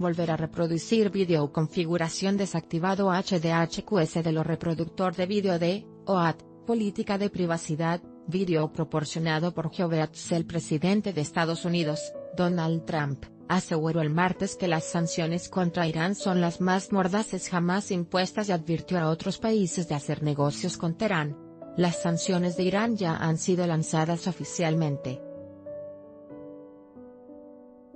Volver a reproducir vídeo configuración desactivado HDHQS de lo reproductor de vídeo de, OAT, política de privacidad, vídeo proporcionado por Joe el presidente de Estados Unidos, Donald Trump, aseguró el martes que las sanciones contra Irán son las más mordaces jamás impuestas y advirtió a otros países de hacer negocios con Teherán. Las sanciones de Irán ya han sido lanzadas oficialmente.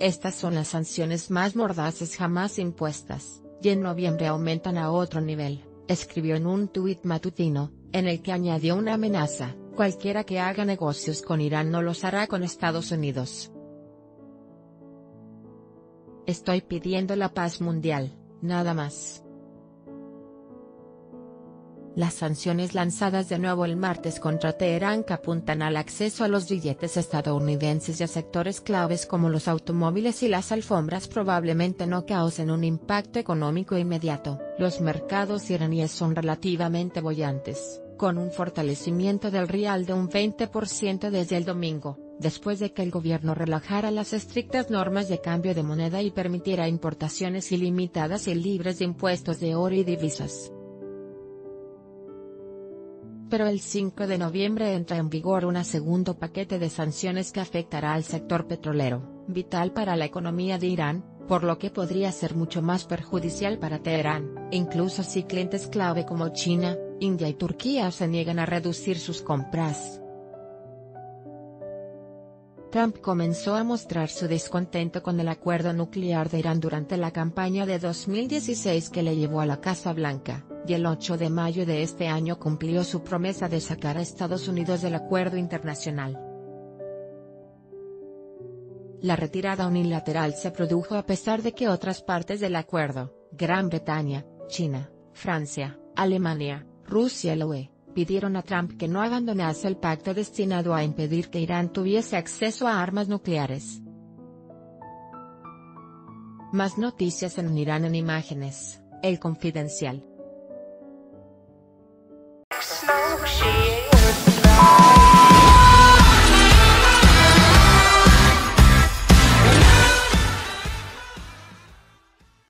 Estas son las sanciones más mordaces jamás impuestas, y en noviembre aumentan a otro nivel, escribió en un tuit matutino, en el que añadió una amenaza, cualquiera que haga negocios con Irán no los hará con Estados Unidos. Estoy pidiendo la paz mundial, nada más. Las sanciones lanzadas de nuevo el martes contra Teherán que apuntan al acceso a los billetes estadounidenses y a sectores claves como los automóviles y las alfombras probablemente no causen un impacto económico inmediato. Los mercados iraníes son relativamente bollantes, con un fortalecimiento del rial de un 20% desde el domingo, después de que el gobierno relajara las estrictas normas de cambio de moneda y permitiera importaciones ilimitadas y libres de impuestos de oro y divisas pero el 5 de noviembre entra en vigor un segundo paquete de sanciones que afectará al sector petrolero, vital para la economía de Irán, por lo que podría ser mucho más perjudicial para Teherán, incluso si clientes clave como China, India y Turquía se niegan a reducir sus compras. Trump comenzó a mostrar su descontento con el acuerdo nuclear de Irán durante la campaña de 2016 que le llevó a la Casa Blanca y el 8 de mayo de este año cumplió su promesa de sacar a Estados Unidos del acuerdo internacional. La retirada unilateral se produjo a pesar de que otras partes del acuerdo, Gran Bretaña, China, Francia, Alemania, Rusia y la UE, pidieron a Trump que no abandonase el pacto destinado a impedir que Irán tuviese acceso a armas nucleares. Más noticias en Irán en imágenes, el confidencial.